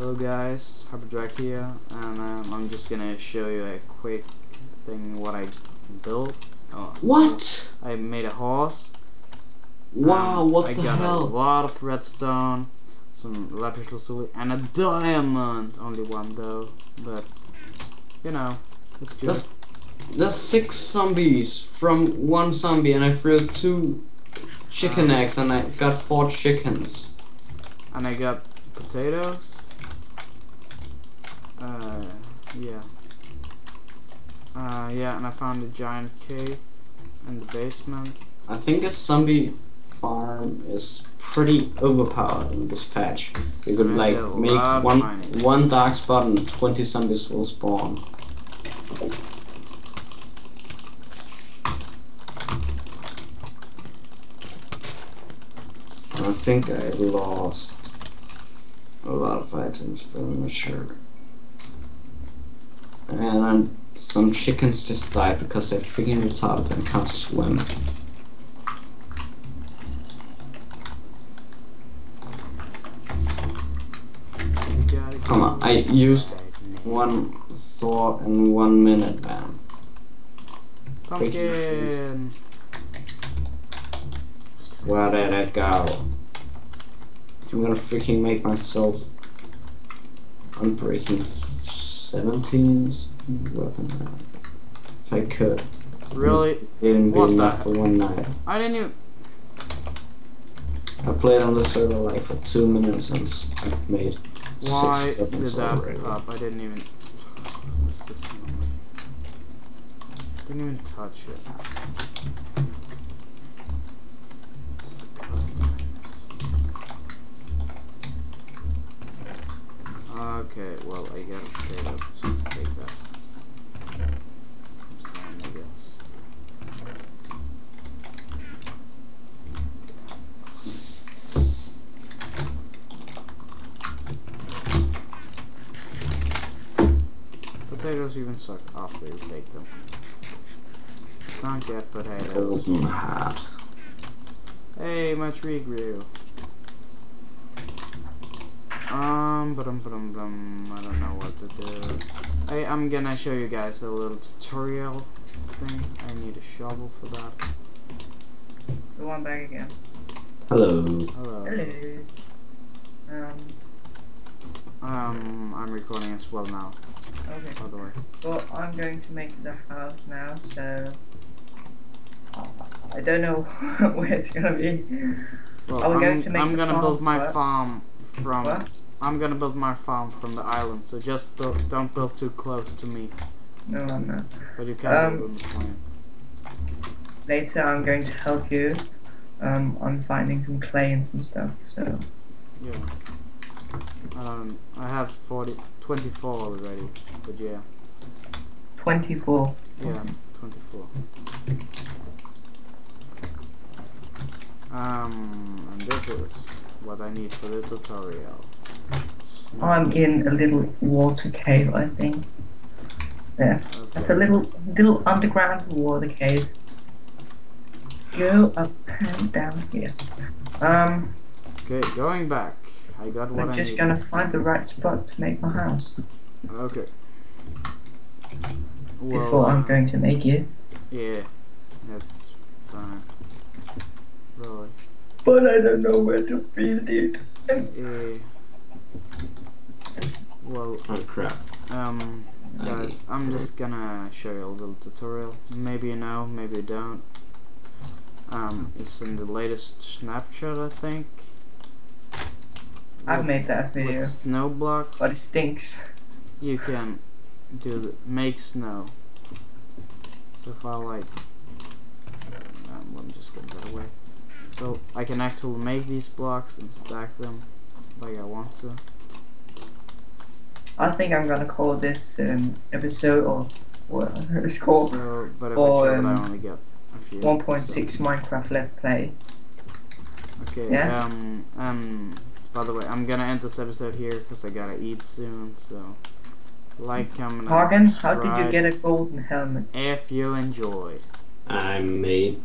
Hello guys, Hyprodrag here, and um, I'm just gonna show you a quick thing what I built. Oh, What? I made a horse. Wow, Um, what I the got a lot of redstone, some lapis lazuli, and a diamond. Only one though, but you know, it's good. That's, there's six zombies from one zombie, and I threw two chicken Um, eggs, and I got four chickens. And I got potatoes. Uh, yeah. Uh, yeah, and I found a giant cave in the basement. I think a zombie farm is pretty overpowered in this patch. You could like make one one dark spot, and twenty zombies will spawn. I think I lost a lot of items, but I'm not sure. And um, some chickens just died because they're freaking retarded and can't swim. Come on, I used one sword in one minute, man. Pumpkin. Where did it go? I'm gonna freaking make myself unbreaking 17 weapon. If I could. Really? Didn't be What the enough for one night. I didn't even. I played on the server like for two minutes and I've made Why six did that already. pop? I didn't even. What's this number? Didn't even touch it. Okay, well, I got a potato, so take that. Sand, I guess. Potatoes even suck after you bake them. Don't get potatoes. Golden hat. Hey, my tree grew. Um, but um, I don't know what to do. Hey, I'm gonna show you guys a little tutorial thing. I need a shovel for that. The one back again. Hello. Hello. Hello. Um, Um, I'm recording as well now, okay. by the way. Well, I'm going to make the house now, so... I don't know where it's gonna be. Well, I'm, going to make I'm the gonna farm build my what? farm from. What? I'm gonna build my farm from the island, so just build, don't build too close to me. No, I'm not. But you can Um, build on the plain. Later, I'm going to help you um, on finding some clay and some stuff, so... Yeah. Um, I have 40, 24 already, but yeah, 24. yeah, 24. Um, and this is what I need for the tutorial. I'm in a little water cave, I think. There. That's a little little underground water cave. Go up and down here. Um, Okay, going back. I got what I'm I just need. gonna find the right spot to make my house Okay. Well, before I'm going to make it. Yeah, that's fine. Really. But I don't know where to build it. Yeah. Well, Oh crap. um, guys, I'm just gonna show you a little tutorial. Maybe you know, maybe you don't. Um, it's in the latest snapshot, I think. I've With- made that video, With snow blocks, but it stinks. you can do the, make snow. So if I like, um, let me just get that away. So I can actually make these blocks and stack them like I want to. I think I'm gonna call this um, episode or what it's called So, but Or, eventually um, I only get a few. 1.6 Minecraft Let's Play. Okay. Yeah? Um. Um. By the way, I'm gonna end this episode here because I gotta eat soon. So, like, comment, and Hagen, how did you subscribe get a golden helmet? If you enjoyed. I made